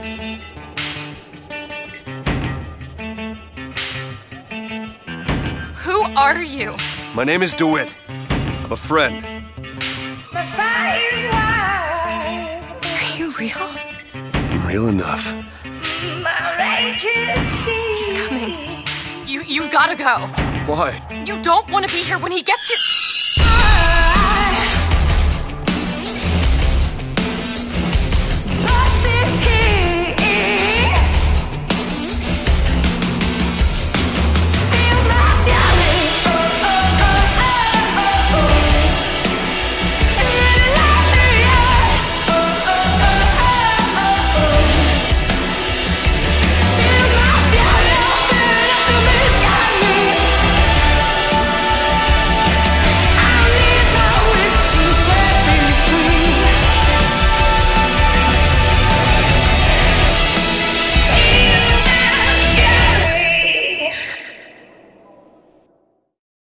Who are you? My name is DeWitt. I'm a friend. Are you real? I'm real enough. He's coming. You you've gotta go. Why? You don't want to be here when he gets here.